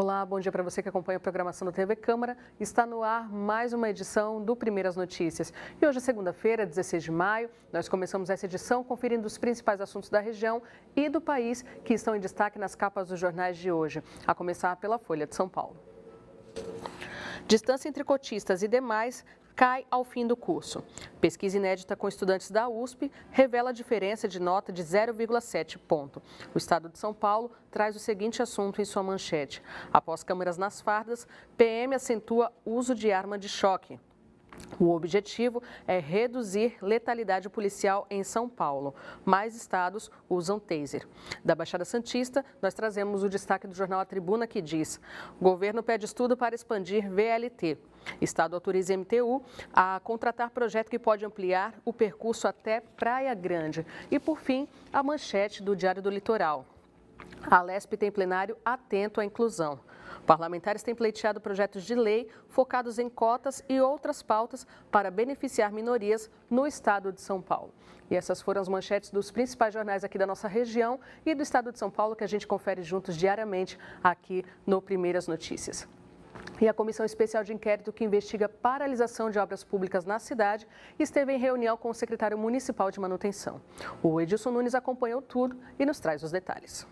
Olá, bom dia para você que acompanha a programação da TV Câmara. Está no ar mais uma edição do Primeiras Notícias. E hoje é segunda-feira, 16 de maio. Nós começamos essa edição conferindo os principais assuntos da região e do país que estão em destaque nas capas dos jornais de hoje, a começar pela Folha de São Paulo. Distância entre cotistas e demais cai ao fim do curso. Pesquisa inédita com estudantes da USP revela a diferença de nota de 0,7 ponto. O Estado de São Paulo traz o seguinte assunto em sua manchete. Após câmeras nas fardas, PM acentua uso de arma de choque. O objetivo é reduzir letalidade policial em São Paulo. Mais estados usam taser. Da Baixada Santista, nós trazemos o destaque do jornal A Tribuna que diz: governo pede estudo para expandir VLT. Estado autoriza MTU a contratar projeto que pode ampliar o percurso até Praia Grande. E, por fim, a manchete do Diário do Litoral. A LESP tem plenário atento à inclusão. Parlamentares têm pleiteado projetos de lei focados em cotas e outras pautas para beneficiar minorias no estado de São Paulo. E essas foram as manchetes dos principais jornais aqui da nossa região e do estado de São Paulo que a gente confere juntos diariamente aqui no Primeiras Notícias. E a Comissão Especial de Inquérito que investiga paralisação de obras públicas na cidade esteve em reunião com o secretário municipal de manutenção. O Edilson Nunes acompanhou tudo e nos traz os detalhes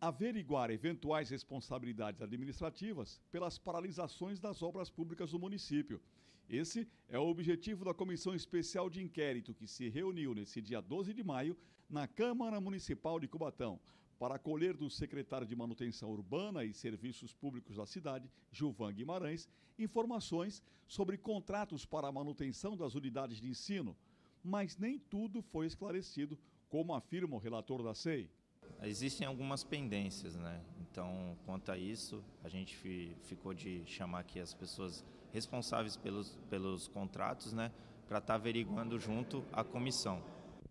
averiguar eventuais responsabilidades administrativas pelas paralisações das obras públicas do município. Esse é o objetivo da Comissão Especial de Inquérito que se reuniu nesse dia 12 de maio na Câmara Municipal de Cubatão para acolher do secretário de Manutenção Urbana e Serviços Públicos da cidade, Gilvan Guimarães, informações sobre contratos para a manutenção das unidades de ensino. Mas nem tudo foi esclarecido, como afirma o relator da SEI. Existem algumas pendências, né? Então, quanto a isso, a gente fi, ficou de chamar aqui as pessoas responsáveis pelos, pelos contratos, né? Para estar tá averiguando junto à comissão.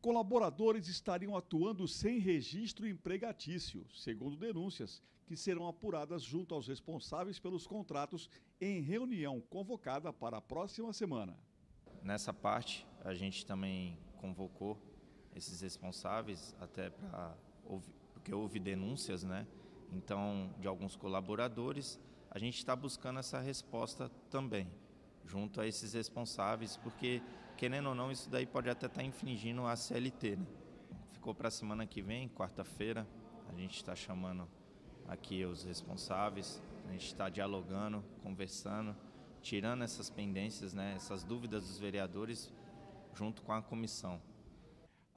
Colaboradores estariam atuando sem registro empregatício, segundo denúncias, que serão apuradas junto aos responsáveis pelos contratos em reunião convocada para a próxima semana. Nessa parte, a gente também convocou esses responsáveis até para porque houve denúncias, né? Então, de alguns colaboradores, a gente está buscando essa resposta também, junto a esses responsáveis, porque, querendo ou não, isso daí pode até estar tá infringindo a CLT, né? Ficou para a semana que vem, quarta-feira, a gente está chamando aqui os responsáveis, a gente está dialogando, conversando, tirando essas pendências, né, essas dúvidas dos vereadores, junto com a comissão.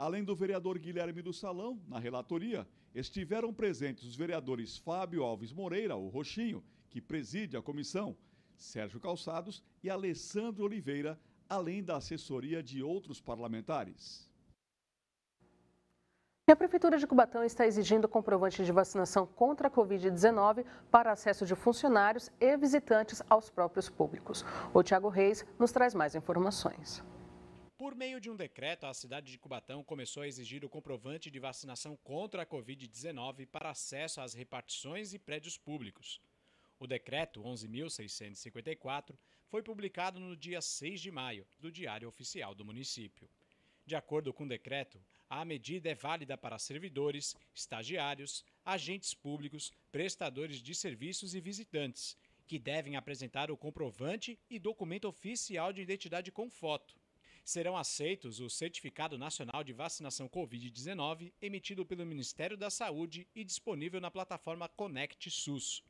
Além do vereador Guilherme do Salão, na relatoria, estiveram presentes os vereadores Fábio Alves Moreira, o Roxinho, que preside a comissão, Sérgio Calçados e Alessandro Oliveira, além da assessoria de outros parlamentares. E a Prefeitura de Cubatão está exigindo comprovante de vacinação contra a Covid-19 para acesso de funcionários e visitantes aos próprios públicos. O Tiago Reis nos traz mais informações. Por meio de um decreto, a cidade de Cubatão começou a exigir o comprovante de vacinação contra a Covid-19 para acesso às repartições e prédios públicos. O decreto 11.654 foi publicado no dia 6 de maio, do Diário Oficial do município. De acordo com o decreto, a medida é válida para servidores, estagiários, agentes públicos, prestadores de serviços e visitantes, que devem apresentar o comprovante e documento oficial de identidade com foto serão aceitos o Certificado Nacional de Vacinação Covid-19 emitido pelo Ministério da Saúde e disponível na plataforma Conect SUS,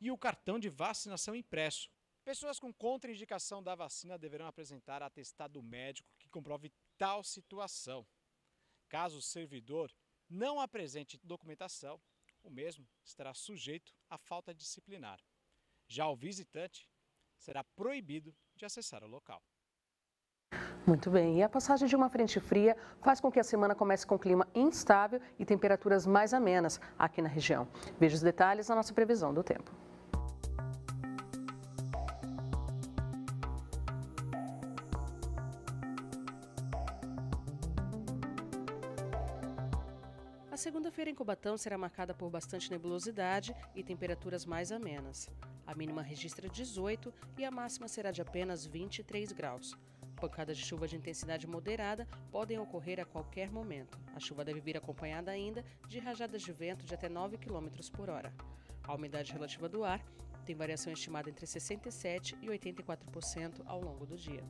e o cartão de vacinação impresso. Pessoas com contraindicação da vacina deverão apresentar atestado médico que comprove tal situação. Caso o servidor não apresente documentação, o mesmo estará sujeito à falta disciplinar. Já o visitante será proibido de acessar o local. Muito bem, e a passagem de uma frente fria faz com que a semana comece com clima instável e temperaturas mais amenas aqui na região. Veja os detalhes na nossa previsão do tempo. A segunda-feira em Cubatão será marcada por bastante nebulosidade e temperaturas mais amenas. A mínima registra 18 e a máxima será de apenas 23 graus. Pancadas de chuva de intensidade moderada podem ocorrer a qualquer momento. A chuva deve vir acompanhada ainda de rajadas de vento de até 9 km por hora. A umidade relativa do ar tem variação estimada entre 67% e 84% ao longo do dia.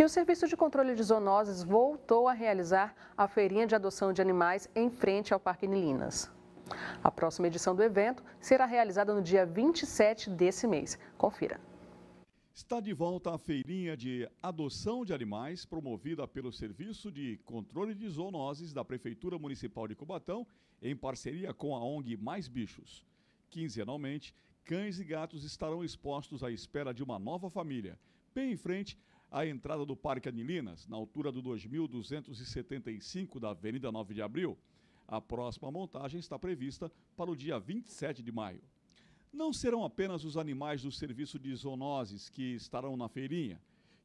E o Serviço de Controle de Zoonoses voltou a realizar a feirinha de adoção de animais em frente ao Parque Nilinas. A próxima edição do evento será realizada no dia 27 desse mês. Confira. Está de volta a feirinha de adoção de animais promovida pelo Serviço de Controle de Zoonoses da Prefeitura Municipal de Cubatão em parceria com a ONG Mais Bichos. Quinzenalmente, cães e gatos estarão expostos à espera de uma nova família, bem em frente à entrada do Parque Anilinas, na altura do 2275 da Avenida 9 de Abril. A próxima montagem está prevista para o dia 27 de maio. Não serão apenas os animais do serviço de zoonoses que estarão na feirinha.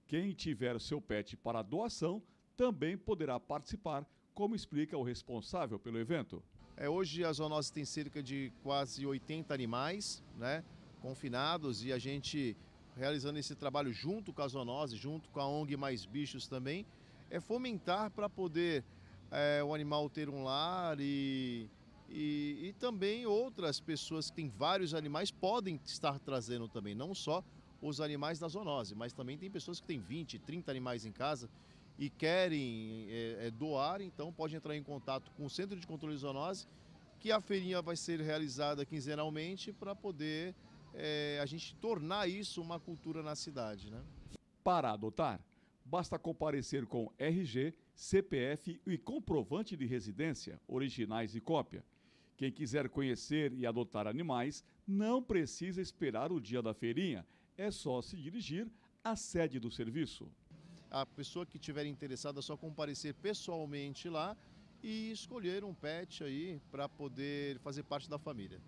Quem tiver seu pet para doação também poderá participar, como explica o responsável pelo evento. É, hoje a zoonose tem cerca de quase 80 animais né, confinados e a gente realizando esse trabalho junto com a zoonose, junto com a ONG Mais Bichos também, é fomentar para poder é, o animal ter um lar e, e, e, também outras pessoas que têm vários animais podem estar trazendo também, não só os animais da zoonose, mas também tem pessoas que têm 20, 30 animais em casa e querem é, é, doar, então pode entrar em contato com o Centro de Controle de Zoonose, que a feirinha vai ser realizada quinzenalmente para poder é, a gente tornar isso uma cultura na cidade. Né? Para adotar, basta comparecer com RG, CPF e comprovante de residência, originais e cópia. Quem quiser conhecer e adotar animais não precisa esperar o dia da feirinha, é só se dirigir à sede do serviço. A pessoa que estiver interessada é só comparecer pessoalmente lá e escolher um pet aí para poder fazer parte da família.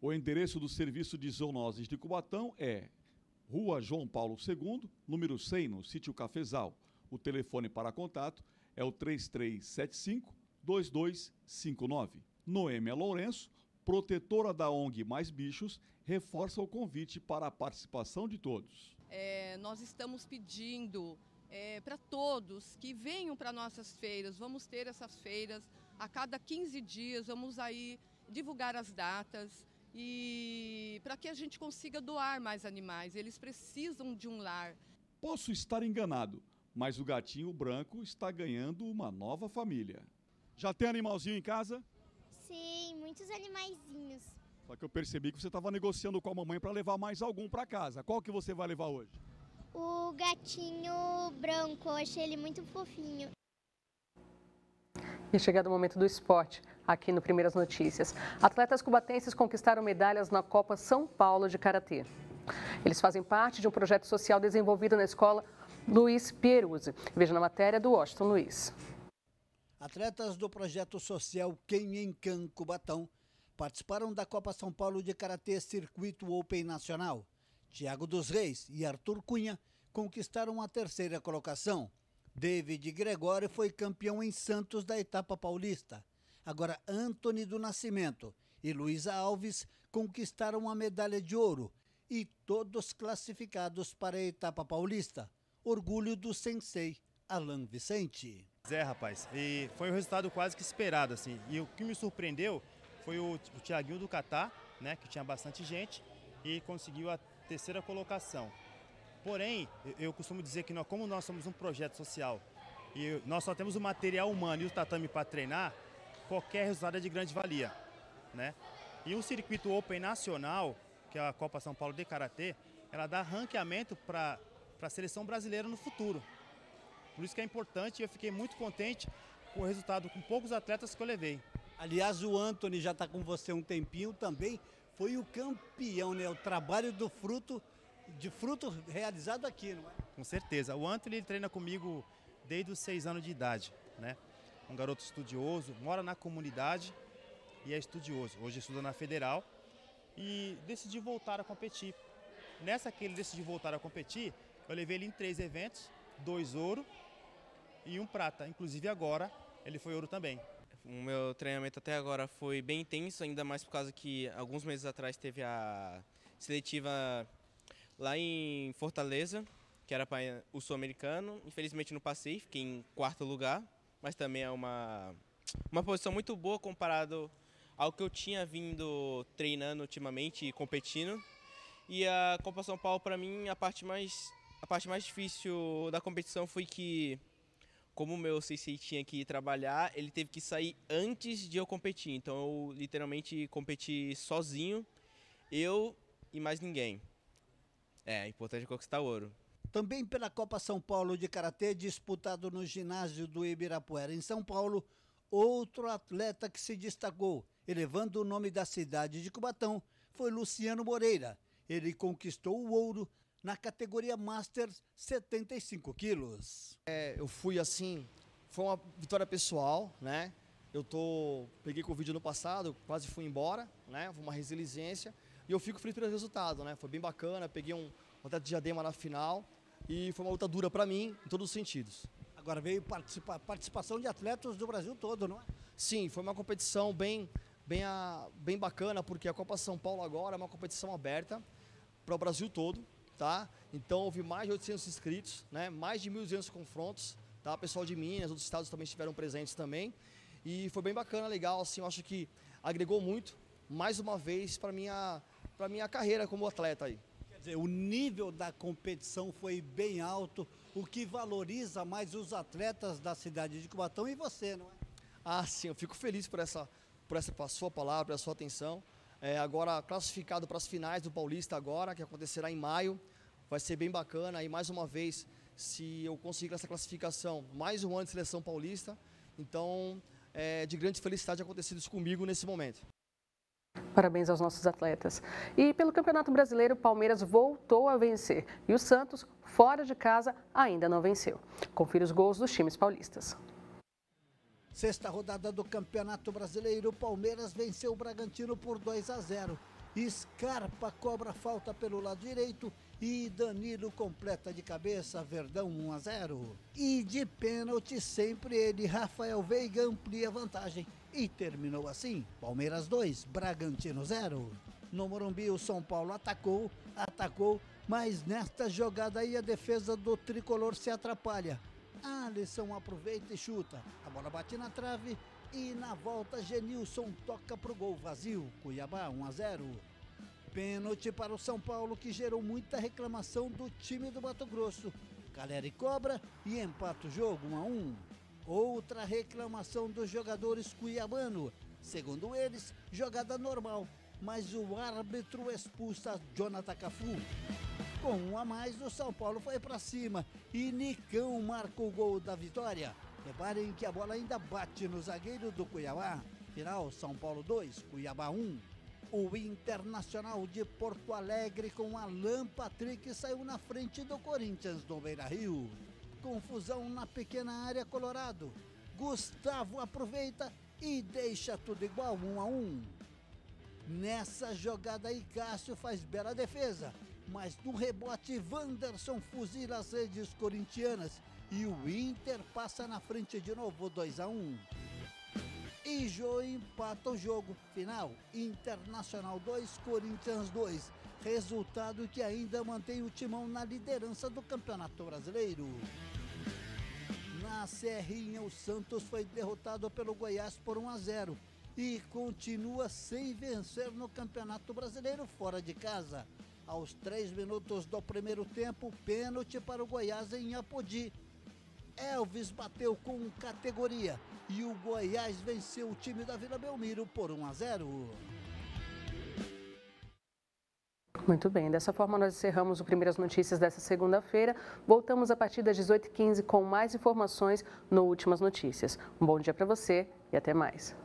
O endereço do Serviço de Zoonoses de Cubatão é Rua João Paulo II, número 100, no sítio Cafezal. O telefone para contato é o 3375-2259. Noêmia Lourenço, protetora da ONG Mais Bichos, reforça o convite para a participação de todos. É, nós estamos pedindo é, para todos que venham para nossas feiras. Vamos ter essas feiras a cada 15 dias, vamos aí divulgar as datas e para que a gente consiga doar mais animais. Eles precisam de um lar. Posso estar enganado, mas o gatinho branco está ganhando uma nova família. Já tem animalzinho em casa? Sim, muitos animaizinhos. Só que eu percebi que você estava negociando com a mamãe para levar mais algum para casa. Qual que você vai levar hoje? O gatinho branco, eu achei ele muito fofinho. E chegado o momento do esporte, aqui no Primeiras Notícias. Atletas cubatenses conquistaram medalhas na Copa São Paulo de Karatê. Eles fazem parte de um projeto social desenvolvido na escola Luiz Pieruzzi. Veja na matéria do Washington Luiz. Atletas do projeto social Quem Cubatão participaram da Copa São Paulo de Karatê Circuito Open Nacional. Tiago dos Reis e Arthur Cunha conquistaram a terceira colocação. David Gregório foi campeão em Santos da etapa paulista. Agora, Anthony do Nascimento e Luísa Alves conquistaram a medalha de ouro e todos classificados para a etapa paulista. Orgulho do sensei Alain Vicente. É, rapaz, e foi um resultado quase que esperado, assim. E o que me surpreendeu foi o, o Tiaguinho do Catar, né, que tinha bastante gente, e conseguiu a terceira colocação. Porém, eu costumo dizer que nós, como nós somos um projeto social e nós só temos o material humano e o tatame para treinar, qualquer resultado é de grande valia, né? E o circuito Open Nacional, que é a Copa São Paulo de Karatê, ela dá ranqueamento para a seleção brasileira no futuro. Por isso que é importante e eu fiquei muito contente com o resultado, com poucos atletas que eu levei. Aliás, o Anthony já está com você um tempinho também, foi o campeão, né? O trabalho do fruto de fruto realizado aqui, não é? Com certeza. O Anthony ele treina comigo desde os seis anos de idade, né? Um garoto estudioso, mora na comunidade e é estudioso. Hoje estuda na Federal e decidiu voltar a competir. Nessa que ele decidiu voltar a competir, eu levei ele em três eventos, dois ouro e um prata. Inclusive agora ele foi ouro também. O meu treinamento até agora foi bem intenso, ainda mais por causa que alguns meses atrás teve a seletiva lá em Fortaleza, que era para o sul-americano. Infelizmente não passei, fiquei em quarto lugar, mas também é uma, uma posição muito boa comparado ao que eu tinha vindo treinando ultimamente e competindo. E a Copa São Paulo, para mim, a parte mais a parte mais difícil da competição foi que como o meu CC tinha que trabalhar, ele teve que sair antes de eu competir. Então eu literalmente competi sozinho, eu e mais ninguém. É, é importante conquistar ouro. Também pela Copa São Paulo de Karatê, disputado no ginásio do Ibirapuera, em São Paulo, outro atleta que se destacou, elevando o nome da cidade de Cubatão, foi Luciano Moreira. Ele conquistou o ouro na categoria Masters 75 quilos. É, eu fui assim, foi uma vitória pessoal, né? Eu tô, peguei Covid no passado, quase fui embora, né? Foi uma resiliência e eu fico feliz pelo resultado, né? Foi bem bacana, peguei um atleta de diadema na final e foi uma luta dura para mim em todos os sentidos. Agora veio participa, participação de atletas do Brasil todo, não é? Sim, foi uma competição bem, bem, a, bem bacana, porque a Copa São Paulo agora é uma competição aberta para o Brasil todo, tá? Então houve mais de 800 inscritos, né? Mais de 1.200 confrontos, tá? Pessoal de Minas, outros estados também estiveram presentes também. E foi bem bacana, legal, assim, eu acho que agregou muito, mais uma vez, para minha para minha carreira como atleta aí. Dizer, o nível da competição foi bem alto, o que valoriza mais os atletas da cidade de Cubatão e você, não é? Ah, sim, eu fico feliz por essa, por essa por sua palavra, pela sua atenção. É, agora classificado para as finais do Paulista agora, que acontecerá em maio. Vai ser bem bacana e mais uma vez, se eu conseguir essa classificação, mais um ano de seleção paulista. Então, é de grande felicidade acontecido isso comigo nesse momento. Parabéns aos nossos atletas. E pelo Campeonato Brasileiro, o Palmeiras voltou a vencer. E o Santos, fora de casa, ainda não venceu. Confira os gols dos times paulistas. Sexta rodada do Campeonato Brasileiro, o Palmeiras venceu o Bragantino por 2 a 0. Scarpa cobra falta pelo lado direito e Danilo completa de cabeça, Verdão 1 a 0. E de pênalti sempre ele, Rafael Veiga amplia vantagem. E terminou assim: Palmeiras 2, Bragantino 0. No Morumbi, o São Paulo atacou, atacou, mas nesta jogada aí a defesa do tricolor se atrapalha. Alisson aproveita e chuta. A bola bate na trave e na volta Genilson toca pro gol vazio. Cuiabá 1 a 0. Pênalti para o São Paulo que gerou muita reclamação do time do Mato Grosso. Caleri cobra e empata o jogo 1 a 1. Outra reclamação dos jogadores cuiabano. Segundo eles, jogada normal, mas o árbitro expulsa Jonathan Cafu. Com um a mais, o São Paulo foi para cima e Nicão marca o gol da vitória. Reparem que a bola ainda bate no zagueiro do Cuiabá. Final, São Paulo 2, Cuiabá 1. O Internacional de Porto Alegre com Alan Patrick saiu na frente do Corinthians no Beira Rio confusão na pequena área Colorado. Gustavo aproveita e deixa tudo igual, um a um. Nessa jogada aí, Cássio faz bela defesa, mas no rebote, Wanderson fuzila as redes corintianas e o Inter passa na frente de novo, 2 a 1. Um. E Jô empata o jogo. Final: Internacional 2, Corinthians 2. Resultado que ainda mantém o timão na liderança do Campeonato Brasileiro. Na Serrinha, o Santos foi derrotado pelo Goiás por 1 a 0 e continua sem vencer no Campeonato Brasileiro fora de casa. Aos três minutos do primeiro tempo, pênalti para o Goiás em Apodi. Elvis bateu com categoria e o Goiás venceu o time da Vila Belmiro por 1 a 0. Muito bem, dessa forma nós encerramos o Primeiras Notícias dessa segunda-feira. Voltamos a partir das 18h15 com mais informações no Últimas Notícias. Um bom dia para você e até mais.